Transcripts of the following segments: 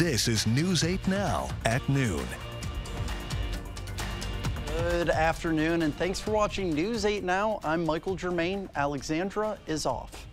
This is News 8 Now at noon. Good afternoon, and thanks for watching News 8 Now. I'm Michael Germain. Alexandra is off.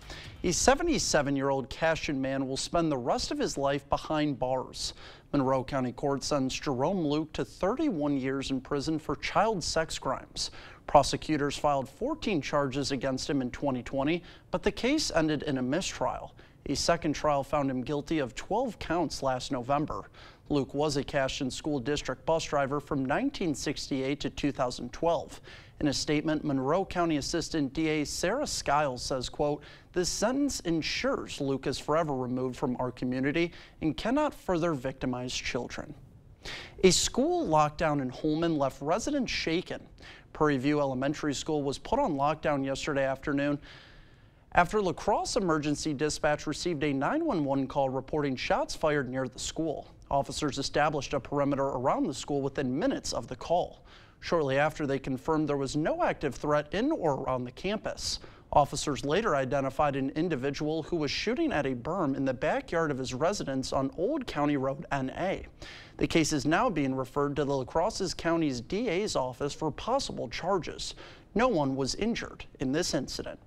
A 77-year-old Cashton man will spend the rest of his life behind bars. Monroe County Court sends Jerome Luke to 31 years in prison for child sex crimes. Prosecutors filed 14 charges against him in 2020, but the case ended in a mistrial. A second trial found him guilty of 12 counts last November. Luke was a Cashton School District bus driver from 1968 to 2012. In a statement, Monroe County Assistant DA Sarah Skiles says, quote, this sentence ensures Luke is forever removed from our community and cannot further victimize children. A school lockdown in Holmen left residents shaken. Prairie View Elementary School was put on lockdown yesterday afternoon after La Crosse Emergency Dispatch received a 911 call reporting shots fired near the school. Officers established a perimeter around the school within minutes of the call. Shortly after, they confirmed there was no active threat in or around the campus. Officers later identified an individual who was shooting at a berm in the backyard of his residence on Old County Road NA. The case is now being referred to the La Crosse County's DA's office for possible charges. No one was injured in this incident.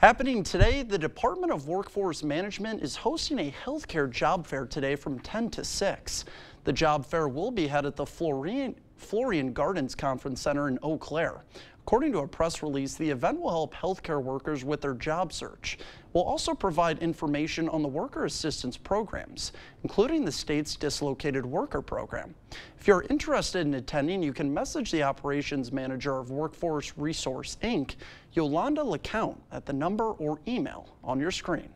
Happening today, the Department of Workforce Management is hosting a healthcare job fair today from 10 to 6. The job fair will be held at the Florian, Florian Gardens Conference Center in Eau Claire. According to a press release, the event will help healthcare workers with their job search. We'll also provide information on the worker assistance programs, including the state's dislocated worker program. If you're interested in attending, you can message the operations manager of Workforce Resource Inc., Yolanda LeCount, at the number or email on your screen.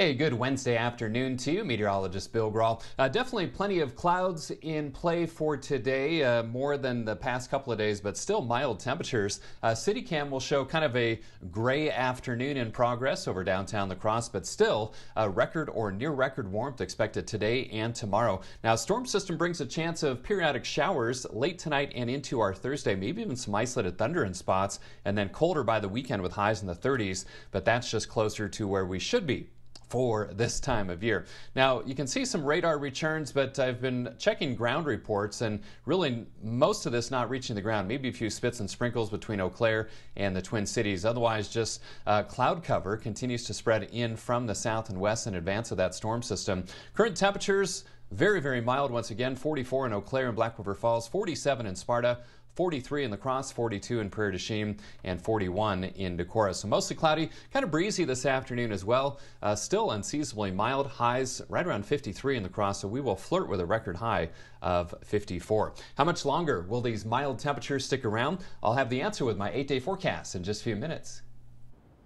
Hey, good Wednesday afternoon to you, meteorologist Bill Graul. Uh, definitely plenty of clouds in play for today, uh, more than the past couple of days, but still mild temperatures. Uh, CityCam will show kind of a gray afternoon in progress over downtown La Crosse, but still a record or near record warmth expected today and tomorrow. Now, storm system brings a chance of periodic showers late tonight and into our Thursday, maybe even some isolated thunder in spots, and then colder by the weekend with highs in the 30s, but that's just closer to where we should be for this time of year. Now, you can see some radar returns, but I've been checking ground reports and really most of this not reaching the ground. Maybe a few spits and sprinkles between Eau Claire and the Twin Cities. Otherwise, just uh, cloud cover continues to spread in from the south and west in advance of that storm system. Current temperatures very, very mild once again 44 in Eau Claire and Black River Falls, 47 in Sparta. 43 in La Crosse, 42 in Prairie du Chien, and 41 in Decorah. So mostly cloudy, kind of breezy this afternoon as well. Uh, still unseasonably mild, highs right around 53 in La Crosse, so we will flirt with a record high of 54. How much longer will these mild temperatures stick around? I'll have the answer with my eight day forecast in just a few minutes.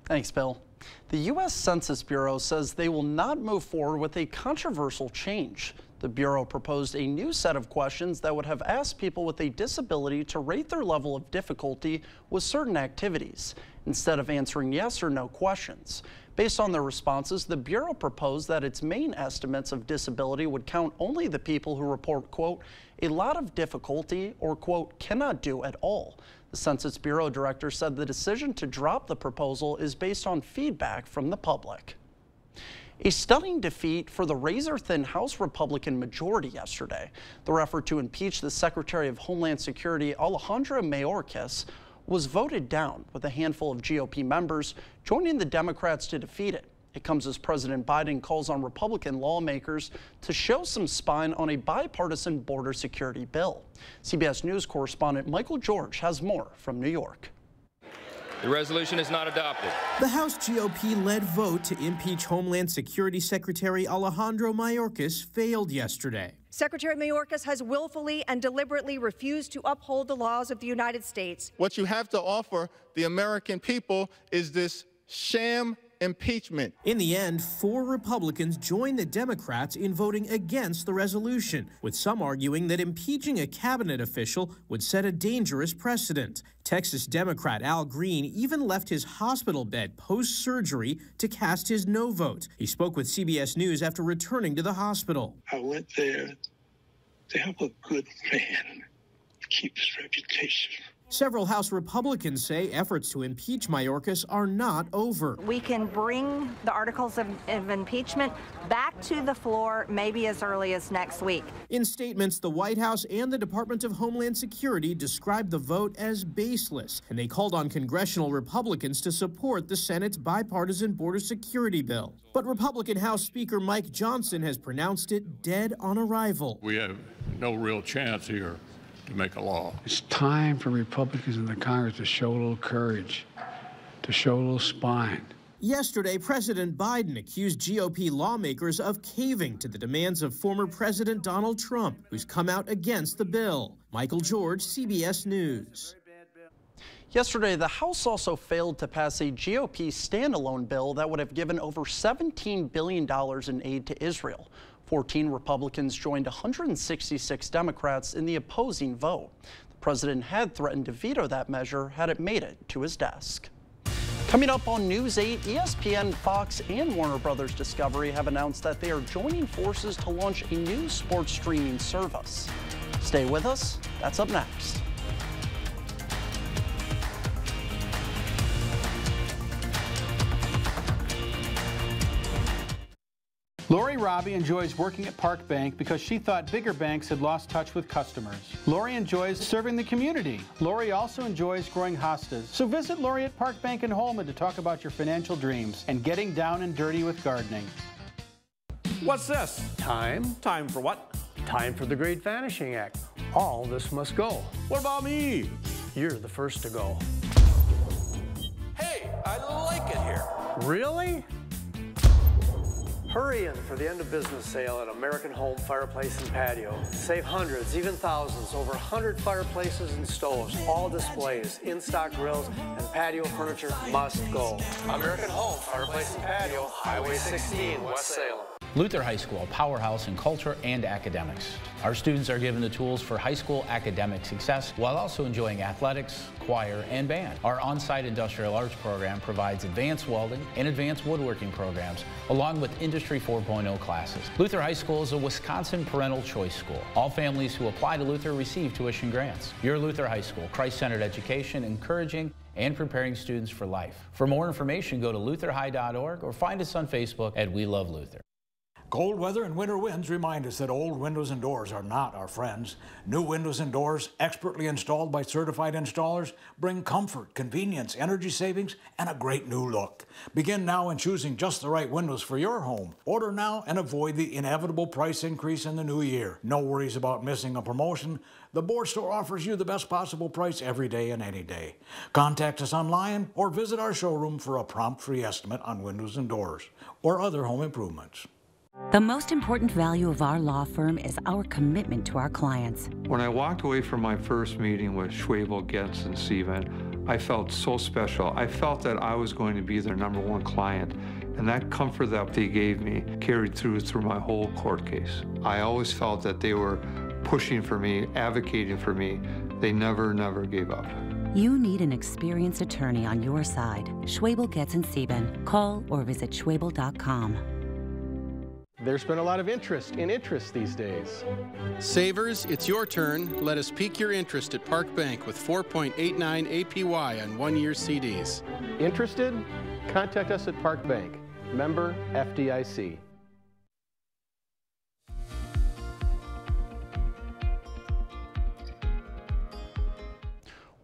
Thanks, Bill. The U.S. Census Bureau says they will not move forward with a controversial change. The Bureau proposed a new set of questions that would have asked people with a disability to rate their level of difficulty with certain activities, instead of answering yes or no questions. Based on their responses, the Bureau proposed that its main estimates of disability would count only the people who report, quote, a lot of difficulty or, quote, cannot do at all. The Census Bureau director said the decision to drop the proposal is based on feedback from the public. A stunning defeat for the razor-thin House Republican majority yesterday. Their effort to impeach the Secretary of Homeland Security Alejandro Mayorkas was voted down with a handful of GOP members joining the Democrats to defeat it. It comes as President Biden calls on Republican lawmakers to show some spine on a bipartisan border security bill. CBS News correspondent Michael George has more from New York. The resolution is not adopted. The House GOP-led vote to impeach Homeland Security Secretary Alejandro Mayorkas failed yesterday. Secretary Mayorkas has willfully and deliberately refused to uphold the laws of the United States. What you have to offer the American people is this sham impeachment. In the end, four Republicans joined the Democrats in voting against the resolution, with some arguing that impeaching a cabinet official would set a dangerous precedent. Texas Democrat Al Green even left his hospital bed post surgery to cast his no vote. He spoke with CBS News after returning to the hospital. I went there to help a good man keep his reputation. Several House Republicans say efforts to impeach Mayorkas are not over. We can bring the articles of, of, impeachment back to the floor maybe as early as next week. In statements, the White House and the Department of Homeland Security described the vote as baseless, and they called on congressional Republicans to support the Senate's bipartisan border security bill. But Republican House Speaker Mike Johnson has pronounced it dead on arrival. We have no real chance here to make a law. It's time for Republicans in the Congress to show a little courage, to show a little spine. Yesterday, President Biden accused GOP lawmakers of caving to the demands of former President Donald Trump, who's come out against the bill. Michael George, CBS News. Yesterday, the House also failed to pass a GOP standalone bill that would have given over $17 billion in aid to Israel. 14 Republicans joined 166 Democrats in the opposing vote. The president had threatened to veto that measure had it made it to his desk. Coming up on News 8, ESPN, Fox, and Warner Brothers Discovery have announced that they are joining forces to launch a new sports streaming service. Stay with us. That's up next. Lori Robbie enjoys working at Park Bank because she thought bigger banks had lost touch with customers. Lori enjoys serving the community. Lori also enjoys growing hostas. So visit Lori at Park Bank in Holmen to talk about your financial dreams and getting down and dirty with gardening. What's this? Time. Time for what? Time for the Great Vanishing Act. All this must go. What about me? You're the first to go. Hey, I like it here. Really? Hurry in for the end of business sale at American Home Fireplace and Patio. Save hundreds, even thousands, over 100 fireplaces and stoves, all displays, in-stock grills, and patio furniture must go. American Home Fireplace and Patio, Highway 16, West Salem. Luther High School, powerhouse in culture and academics. Our students are given the tools for high school academic success while also enjoying athletics, choir, and band. Our on-site industrial arts program provides advanced welding and advanced woodworking programs, along with Industry 4.0 classes. Luther High School is a Wisconsin parental choice school. All families who apply to Luther receive tuition grants. Your Luther High School, Christ-centered education, encouraging and preparing students for life. For more information, go to lutherhigh.org or find us on Facebook at We Love Luther. Cold weather and winter winds remind us that old windows and doors are not our friends. New windows and doors, expertly installed by certified installers, bring comfort, convenience, energy savings, and a great new look. Begin now in choosing just the right windows for your home. Order now and avoid the inevitable price increase in the new year. No worries about missing a promotion. The board store offers you the best possible price every day and any day. Contact us online or visit our showroom for a prompt free estimate on windows and doors or other home improvements. The most important value of our law firm is our commitment to our clients. When I walked away from my first meeting with Schwebel, Goetz, and Sieben, I felt so special. I felt that I was going to be their number one client. And that comfort that they gave me carried through through my whole court case. I always felt that they were pushing for me, advocating for me. They never, never gave up. You need an experienced attorney on your side. Schwebel, Goetz, and Sieben. Call or visit schwebel.com. There's been a lot of interest in interest these days. Savers, it's your turn. Let us pique your interest at Park Bank with 4.89 APY on one year CDs. Interested? Contact us at Park Bank. Member FDIC.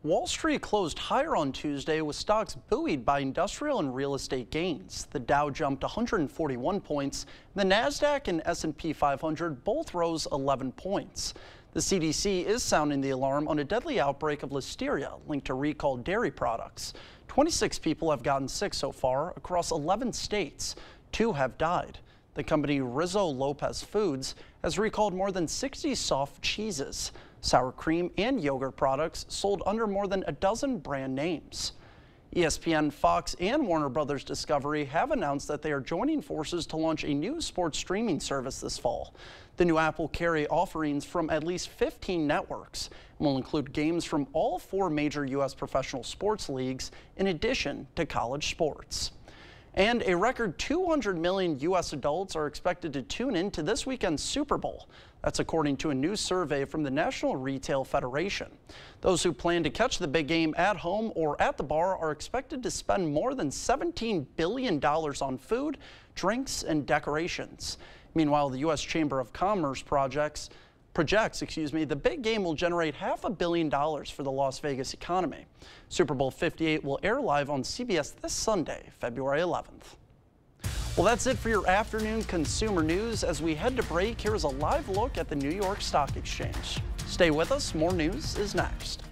Wall Street closed higher on Tuesday with stocks buoyed by industrial and real estate gains. The Dow jumped 141 points. The Nasdaq and S&P 500 both rose 11 points. The CDC is sounding the alarm on a deadly outbreak of listeria linked to recalled dairy products. 26 people have gotten sick so far across 11 states. Two have died. The company Rizo Lopez Foods has recalled more than 60 soft cheeses sour cream, and yogurt products sold under more than a dozen brand names. ESPN, Fox, and Warner Brothers Discovery have announced that they are joining forces to launch a new sports streaming service this fall. The new app will carry offerings from at least 15 networks and will include games from all four major U.S. professional sports leagues in addition to college sports. And a record 200 million U.S. adults are expected to tune in to this weekend's Super Bowl. That's according to a new survey from the National Retail Federation. Those who plan to catch the big game at home or at the bar are expected to spend more than $17 billion on food, drinks, and decorations. Meanwhile, the U.S. Chamber of Commerce projects projects, excuse me, the big game will generate half a billion dollars for the Las Vegas economy. Super Bowl 58 will air live on CBS this Sunday, February 11th. Well, that's it for your afternoon consumer news. As we head to break, here's a live look at the New York Stock Exchange. Stay with us, more news is next.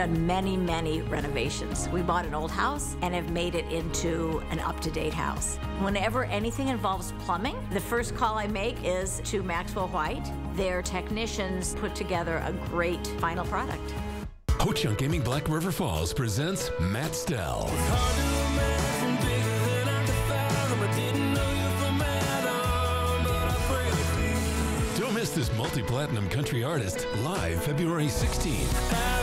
Done many, many renovations. We bought an old house and have made it into an up to date house. Whenever anything involves plumbing, the first call I make is to Maxwell White. Their technicians put together a great final product. Ho Chunk Gaming Black River Falls presents Matt Stell. This multi-platinum country artist live February 16th.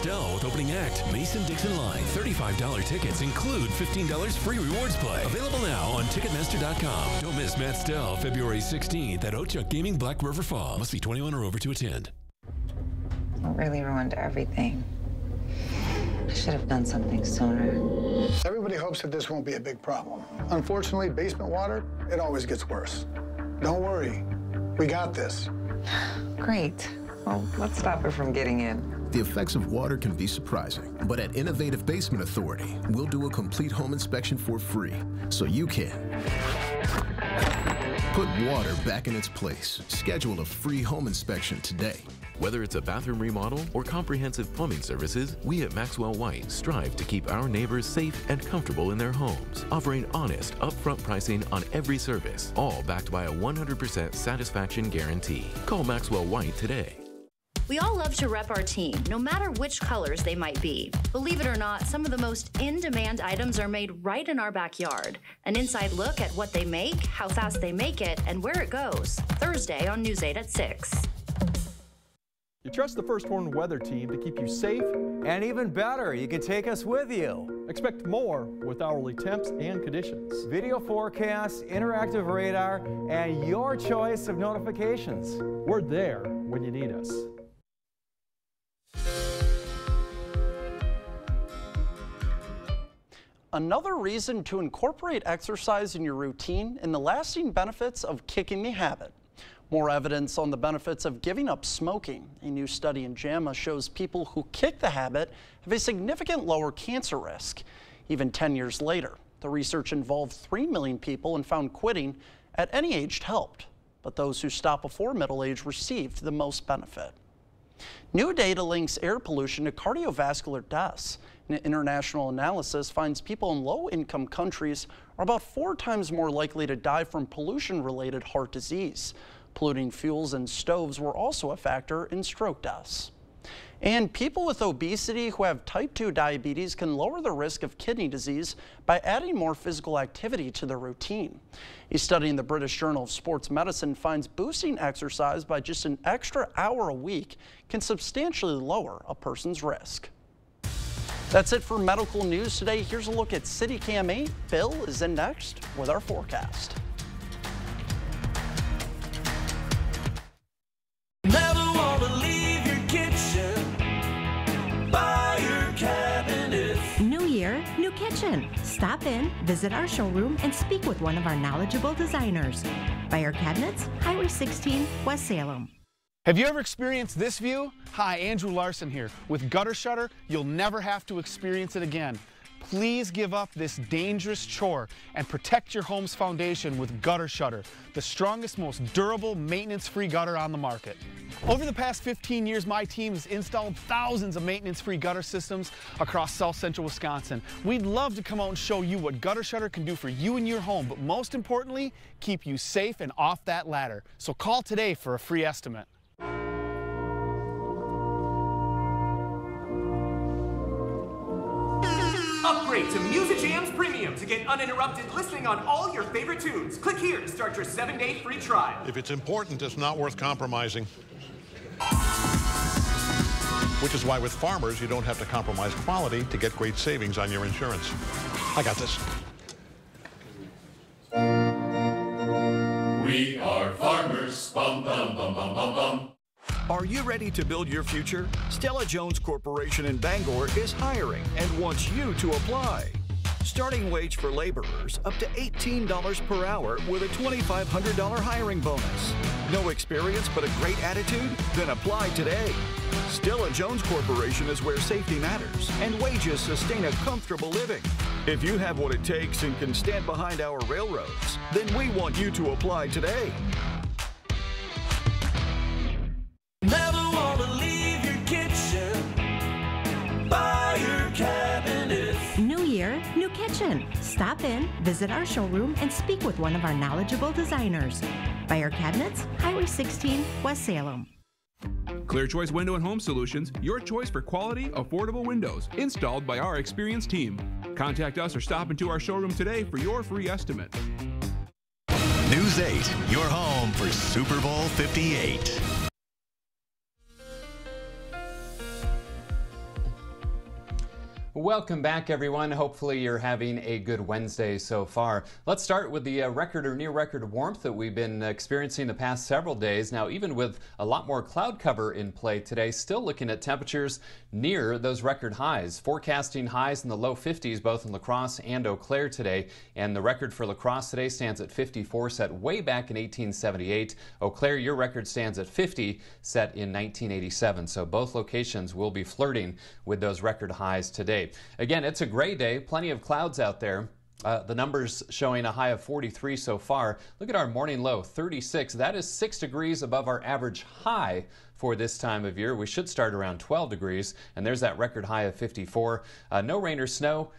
Stell with opening act Mason Dixon Line. $35 tickets include $15 free rewards play. Available now on Ticketmaster.com. Don't miss Matt Stell February 16th at Ho-Chunk Gaming Black River Fall. Must be 21 or over to attend. It really ruined everything. I should have done something sooner. Everybody hopes that this won't be a big problem. Unfortunately, basement water, it always gets worse. Don't worry. We got this. Great. Well, let's stop it from getting in. The effects of water can be surprising, but at Innovative Basement Authority, we'll do a complete home inspection for free, so you can put water back in its place. Schedule a free home inspection today. Whether it's a bathroom remodel or comprehensive plumbing services, we at Maxwell White strive to keep our neighbors safe and comfortable in their homes, offering honest, upfront pricing on every service, all backed by a 100% satisfaction guarantee. Call Maxwell White today. We all love to rep our team, no matter which colors they might be. Believe it or not, some of the most in demand items are made right in our backyard. An inside look at what they make, how fast they make it, and where it goes. Thursday on News 8 at 6. You trust the First Warn weather team to keep you safe. And even better, you can take us with you. Expect more with hourly temps and conditions. Video forecasts, interactive radar, and your choice of notifications. We're there when you need us. Another reason to incorporate exercise in your routine and the lasting benefits of kicking the habit. More evidence on the benefits of giving up smoking. A new study in JAMA shows people who kick the habit have a significant lower cancer risk, even 10 years later. The research involved 3 million people and found quitting at any age helped, but those who stopped before middle age received the most benefit. New data links air pollution to cardiovascular deaths. An international analysis finds people in low-income countries are about four times more likely to die from pollution-related heart disease. Polluting fuels and stoves were also a factor in stroke deaths. And people with obesity who have type 2 diabetes can lower the risk of kidney disease by adding more physical activity to their routine. A study in the British Journal of Sports Medicine finds boosting exercise by just an extra hour a week can substantially lower a person's risk. That's it for medical news today. Here's a look at CityCam 8. Bill is in next with our forecast. Kitchen. Stop in, visit our showroom, and speak with one of our knowledgeable designers. Beyer Cabinets, Highway 16, West Salem. Have you ever experienced this view? Hi, Andrew Larson here. With Gutter Shutter, you'll never have to experience it again. Please give up this dangerous chore and protect your home's foundation with Gutter Shutter, the strongest, most durable, maintenance-free gutter on the market. Over the past 15 years, my team has installed thousands of maintenance-free gutter systems across south central Wisconsin. We'd love to come out and show you what Gutter Shutter can do for you and your home, but most importantly, keep you safe and off that ladder. So call today for a free estimate. To Music Jams Premium to get uninterrupted listening on all your favorite tunes. Click here to start your seven-day free trial. If it's important, it's not worth compromising. Which is why with farmers, you don't have to compromise quality to get great savings on your insurance. I got this. We are farmers. Bum, bum, bum, bum, bum, bum. Are you ready to build your future? Stella Jones Corporation in Bangor is hiring and wants you to apply. Starting wage for laborers up to $18 per hour with a $2,500 hiring bonus. No experience but a great attitude? Then apply today. Stella Jones Corporation is where safety matters and wages sustain a comfortable living. If you have what it takes and can stand behind our railroads, then we want you to apply today. New. Stop in, visit our showroom, and speak with one of our knowledgeable designers. Beyer cabinets, Highway 16, West Salem. Clear Choice Window and Home Solutions, your choice for quality, affordable windows, installed by our experienced team. Contact us or stop into our showroom today for your free estimate. News 8, your home for Super Bowl 58. Welcome back, everyone. Hopefully, you're having a good Wednesday so far. Let's start with the uh, record or near record warmth that we've been experiencing the past several days. Now, even with a lot more cloud cover in play today, still looking at temperatures near those record highs. Forecasting highs in the low 50s both in La Crosse and Eau Claire today. And the record for La Crosse today stands at 54, set way back in 1878. Eau Claire, your record stands at 50, set in 1987. So both locations will be flirting with those record highs today. Again, it's a gray day, plenty of clouds out there. Uh, the numbers showing a high of 43 so far. Look at our morning low, 36. That is 6 degrees above our average high for this time of year. We should start around 12 degrees, and there's that record high of 54. Uh, no rain or snow.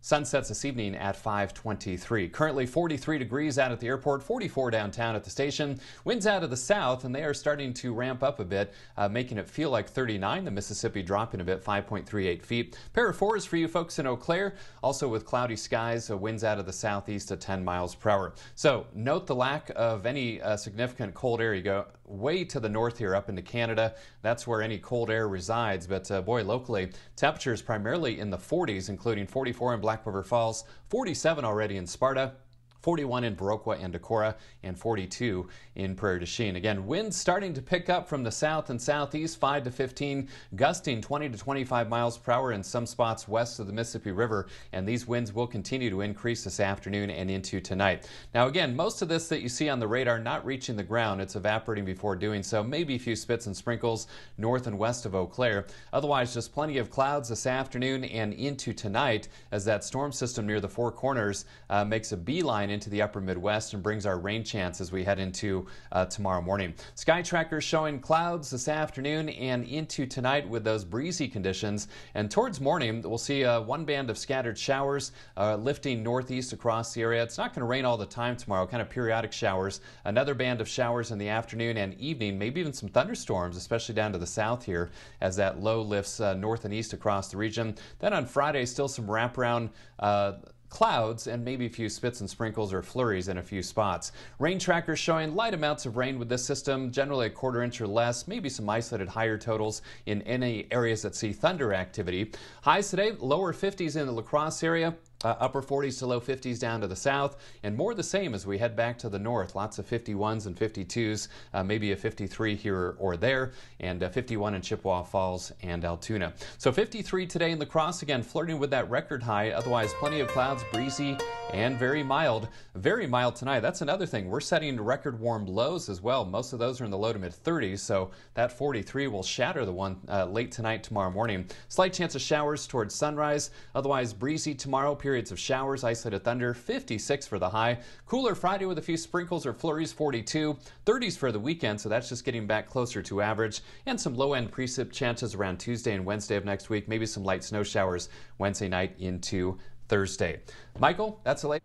Sun sets this evening at 523. Currently 43 degrees out at the airport, 44 downtown at the station. Winds out of the south, and they are starting to ramp up a bit, uh, making it feel like 39. The Mississippi dropping a bit, 5.38 feet. Pair of fours for you folks in Eau Claire, also with cloudy skies, uh, winds out of the southeast at 10 miles per hour. So note the lack of any uh, significant cold air. You go way to the north here up into Canada. That's where any cold air resides. But uh, boy, locally, temperatures primarily in the 40s, including 44 in Black River Falls, 47 already in Sparta. 41 in Viroqua and Decorah, and 42 in Prairie du Chien. Again, winds starting to pick up from the south and southeast, 5 to 15, gusting 20 to 25 miles per hour in some spots west of the Mississippi River, and these winds will continue to increase this afternoon and into tonight. Now, again, most of this that you see on the radar not reaching the ground, it's evaporating before doing so. Maybe a few spits and sprinkles north and west of Eau Claire. Otherwise, just plenty of clouds this afternoon and into tonight as that storm system near the Four Corners uh, makes a beeline into the upper Midwest and brings our rain chance as we head into uh, tomorrow morning. Sky tracker showing clouds this afternoon and into tonight with those breezy conditions. And towards morning, we'll see uh, one band of scattered showers uh, lifting northeast across the area. It's not going to rain all the time tomorrow, kind of periodic showers. Another band of showers in the afternoon and evening, maybe even some thunderstorms, especially down to the south here as that low lifts uh, north and east across the region. Then on Friday, still some wraparound uh, clouds and maybe a few spits and sprinkles or flurries in a few spots. Rain trackers showing light amounts of rain with this system, generally a quarter inch or less, maybe some isolated higher totals in any areas that see thunder activity. Highs today, lower 50s in the La Crosse area. Uh, upper 40s to low 50s down to the south, and more the same as we head back to the north. Lots of 51s and 52s, uh, maybe a 53 here or there, and uh, 51 in Chippewa Falls and Altoona. So 53 today in La Crosse, again flirting with that record high. Otherwise, plenty of clouds, breezy, and very mild. Very mild tonight. That's another thing. We're setting record warm lows as well. Most of those are in the low to mid 30s, so that 43 will shatter the one uh, late tonight, tomorrow morning. Slight chance of showers towards sunrise. Otherwise, breezy tomorrow periods of showers, isolated thunder, 56 for the high. Cooler Friday with a few sprinkles or flurries, 42. 30s for the weekend, so that's just getting back closer to average. And some low end precip chances around Tuesday and Wednesday of next week. Maybe some light snow showers Wednesday night into Thursday. Michael, that's a late.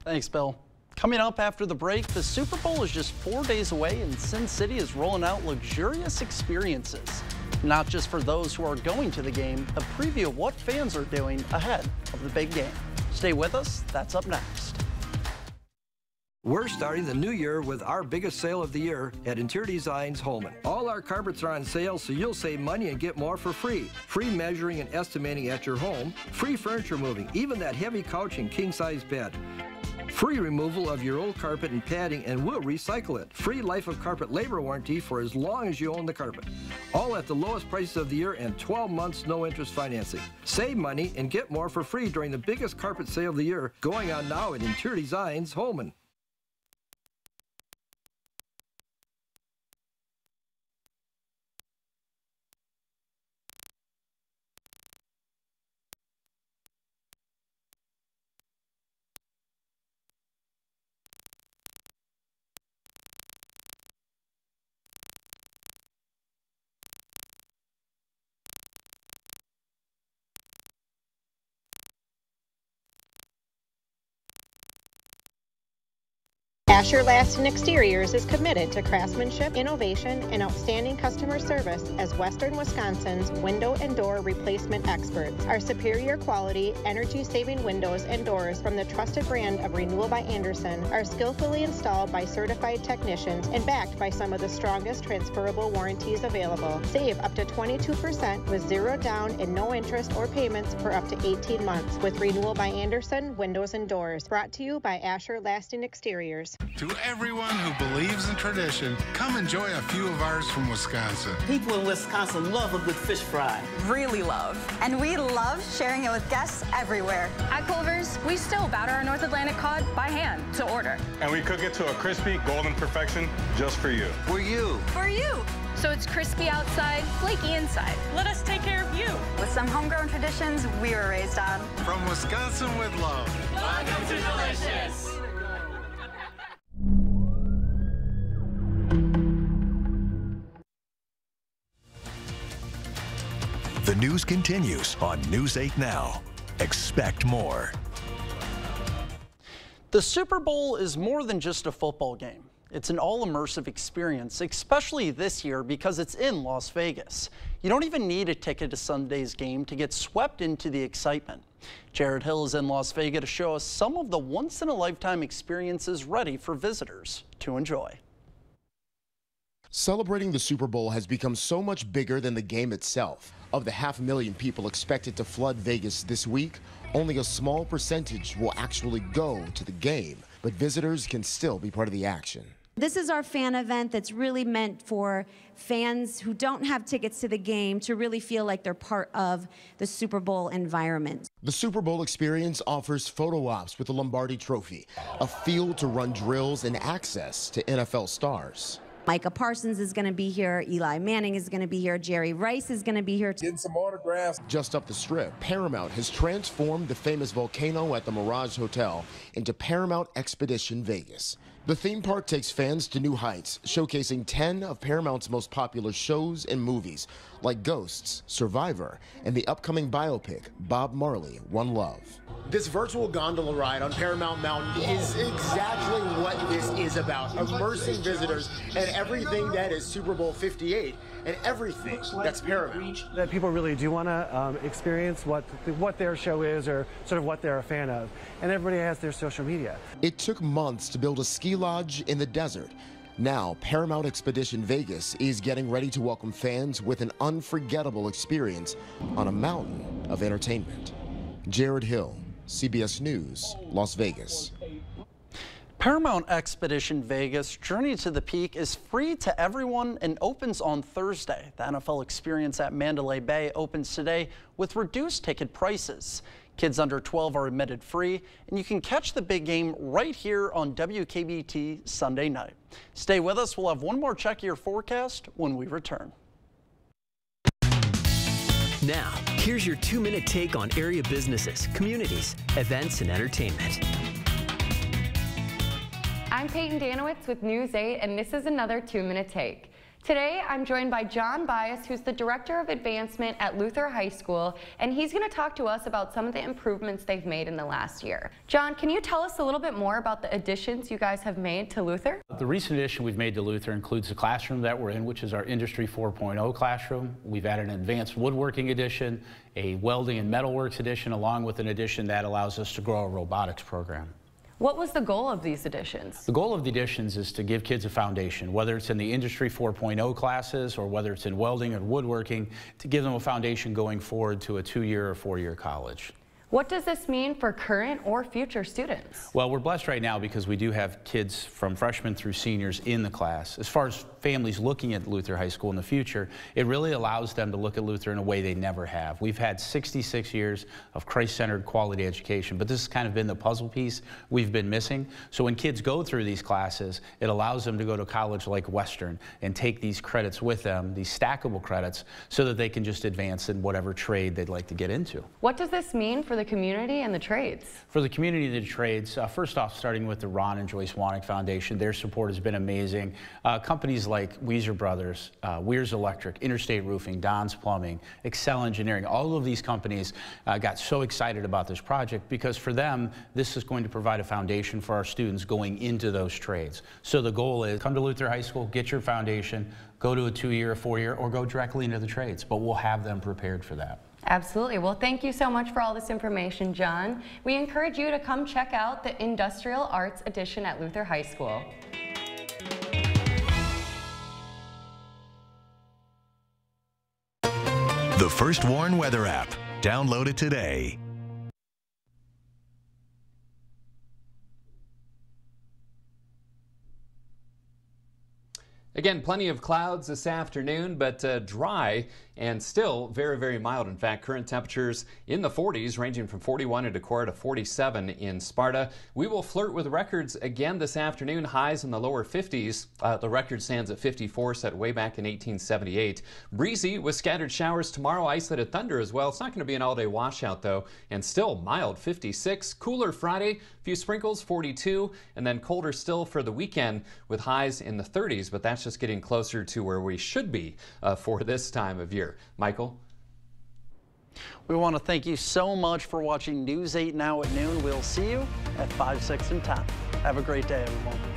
Thanks, Bill. Coming up after the break, the Super Bowl is just four days away and Sin City is rolling out luxurious experiences. Not just for those who are going to the game, a preview of what fans are doing ahead of the big game. Stay with us, that's up next. We're starting the new year with our biggest sale of the year at Interior Designs Holmen. All our carpets are on sale, so you'll save money and get more for free. Free measuring and estimating at your home, free furniture moving, even that heavy couch and king size bed. Free removal of your old carpet and padding, and we'll recycle it. Free life of carpet labor warranty for as long as you own the carpet. All at the lowest prices of the year and 12 months no interest financing. Save money and get more for free during the biggest carpet sale of the year going on now at Interior Designs Holmen. Asher Lasting Exteriors is committed to craftsmanship, innovation, and outstanding customer service as Western Wisconsin's window and door replacement experts. Our superior quality, energy saving windows and doors from the trusted brand of Renewal by Andersen are skillfully installed by certified technicians and backed by some of the strongest transferable warranties available. Save up to 22% with zero down and no interest or payments for up to 18 months with Renewal by Andersen Windows and Doors. Brought to you by Asher Lasting Exteriors. To everyone who believes in tradition, come enjoy a few of ours from Wisconsin. People in Wisconsin love a good fish fry. Really love. And we love sharing it with guests everywhere. At Culver's, we still batter our North Atlantic cod by hand to order. And we cook it to a crispy, golden perfection just for you. For you. For you. So it's crispy outside, flaky inside. Let us take care of you. With some homegrown traditions we were raised on. From Wisconsin with love. Welcome to Delicious. The news continues on News 8 Now. Expect more. The Super Bowl is more than just a football game. It's an all immersive experience, especially this year because it's in Las Vegas. You don't even need a ticket to Sunday's game to get swept into the excitement. Jared Hill is in Las Vegas to show us some of the once in a lifetime experiences ready for visitors to enjoy. Celebrating the Super Bowl has become so much bigger than the game itself. Of the half million people expected to flood Vegas this week, only a small percentage will actually go to the game, but visitors can still be part of the action. This is our fan event that's really meant for fans who don't have tickets to the game to really feel like they're part of the Super Bowl environment. The Super Bowl experience offers photo ops with the Lombardi Trophy, a field to run drills, and access to NFL stars. Micah Parsons is going to be here. Eli Manning is going to be here. Jerry Rice is going to be here. Getting some autographs. Just up the strip, Paramount has transformed the famous volcano at the Mirage Hotel into Paramount Expedition Vegas. The theme park takes fans to new heights, showcasing 10 of Paramount's most popular shows and movies, like Ghosts, Survivor, and the upcoming biopic, Bob Marley, One Love. This virtual gondola ride on Paramount Mountain is exactly what this is about immersing visitors and everything that is Super Bowl 58 and everything that's Paramount. That people really do want to um, experience what, what their show is or sort of what they're a fan of. And everybody has their social media. It took months to build a ski lodge in the desert. Now, Paramount Expedition Vegas is getting ready to welcome fans with an unforgettable experience on a mountain of entertainment. Jared Hill, CBS News, Las Vegas. Paramount Expedition Vegas Journey to the Peak is free to everyone and opens on Thursday. The NFL experience at Mandalay Bay opens today with reduced ticket prices. Kids under 12 are admitted free, and you can catch the big game right here on WKBT Sunday night. Stay with us. We'll have one more check of your forecast when we return. Now, here's your two minute take on area businesses, communities, events, and entertainment. I'm Peyton Danowitz with News 8, and this is another two minute take. Today, I'm joined by John Bias, who's the Director of Advancement at Luther High School, and he's going to talk to us about some of the improvements they've made in the last year. John, can you tell us a little bit more about the additions you guys have made to Luther? The recent addition we've made to Luther includes the classroom that we're in, which is our Industry 4.0 classroom. We've added an advanced woodworking edition, a welding and metalworks edition, along with an addition that allows us to grow a robotics program. What was the goal of these additions? The goal of the additions is to give kids a foundation, whether it's in the Industry 4.0 classes or whether it's in welding or woodworking, to give them a foundation going forward to a two-year or four-year college. What does this mean for current or future students? Well, we're blessed right now because we do have kids from freshmen through seniors in the class. As far as families looking at Luther High School in the future, it really allows them to look at Luther in a way they never have. We've had 66 years of Christ-centered quality education, but this has kind of been the puzzle piece we've been missing. So when kids go through these classes, it allows them to go to college like Western and take these credits with them, these stackable credits, so that they can just advance in whatever trade they'd like to get into. What does this mean for the the community and the trades? For the community and the trades, uh, first off, starting with the Ron and Joyce Wanek Foundation, their support has been amazing. Uh, companies like Wieser Brothers, uh, Weers Electric, Interstate Roofing, Don's Plumbing, Excel Engineering, all of these companies uh, got so excited about this project because for them, this is going to provide a foundation for our students going into those trades. So the goal is come to Luther High School, get your foundation, go to a two-year, four-year, or go directly into the trades, but we'll have them prepared for that. Absolutely. Well, thank you so much for all this information, John. We encourage you to come check out the Industrial Arts Edition at Luther High School. The First Warn Weather app. Download it today. Again, plenty of clouds this afternoon, but uh, dry and still very, very mild. In fact, current temperatures in the 40s, ranging from 41 in Decorah to 47 in Sparta. We will flirt with records again this afternoon, highs in the lower 50s. Uh, the record stands at 54, set way back in 1878. Breezy with scattered showers tomorrow, isolated thunder as well. It's not going to be an all day washout, though, and still mild 56. Cooler Friday, few sprinkles 42, and then colder still for the weekend with highs in the 30s, but that's just getting closer to where we should be uh, for this time of year. Michael? We want to thank you so much for watching News 8 Now at noon. We'll see you at 5, 6, and 10. Have a great day, everyone.